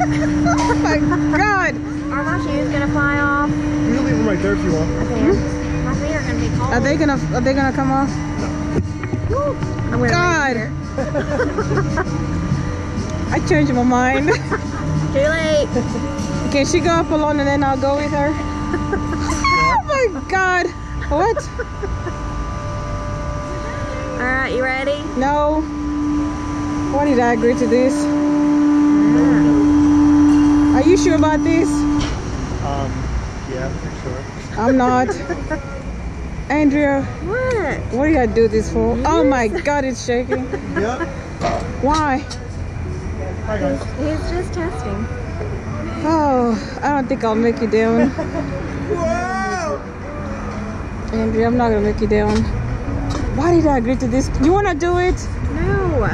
oh my god. Are my shoes gonna fly off? You can leave them right there if you want. Okay. Hmm? My feet are gonna be cold. Are they gonna are they gonna come off? I'm gonna God. I changed my mind. Too late. Can she go up alone and then I'll go with her? oh my god. What? All right, you ready? No. Why did I agree to this? Are you sure about this? Um, yeah, for sure. I'm not. Andrea, What? what did I do this for? Oh my god, it's shaking. Yep. Why? Hi guys. He's just testing. Oh, I don't think I'll make you down. Whoa! Andrea, I'm not gonna make you down. Why did I agree to this? You wanna do it? No.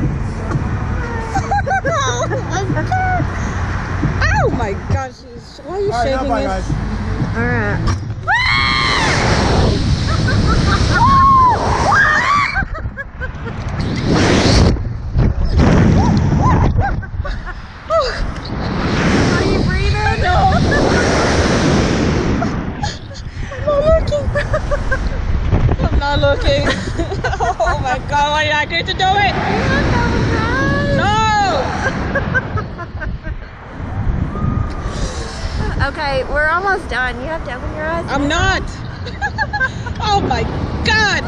oh my gosh, why are you All right, now shaking bye it? guys. All right. Are you breathing? No. I'm not looking. I'm not looking. oh my god, why did I agree to do it? No! Okay, we're almost done. You have to open your eyes. I'm not. oh my god.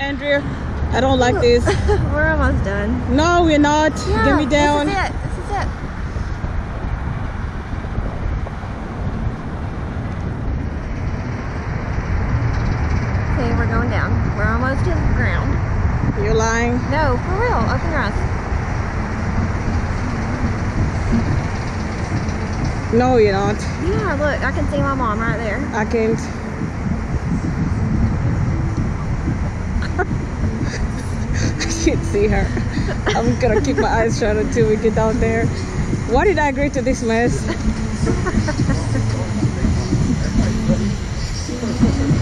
Andrea, I don't like this. we're almost done. No, we're not. Get me down. This is it. This is it. Okay, we're going down. We're almost to the ground. You're lying. No, for real. Open your eyes. No, you're not. Yeah, look. I can see my mom right there. I can't. I can't see her. I'm gonna keep my eyes shut until we get down there. Why did I agree to this mess?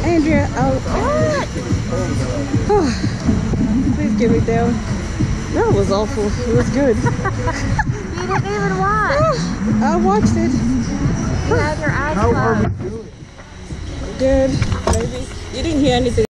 Andrea, I'll, please get me down. That was awful. It was good. You didn't even watch. I watched it. You had your eyes How are we doing? Good. Maybe you didn't hear anything.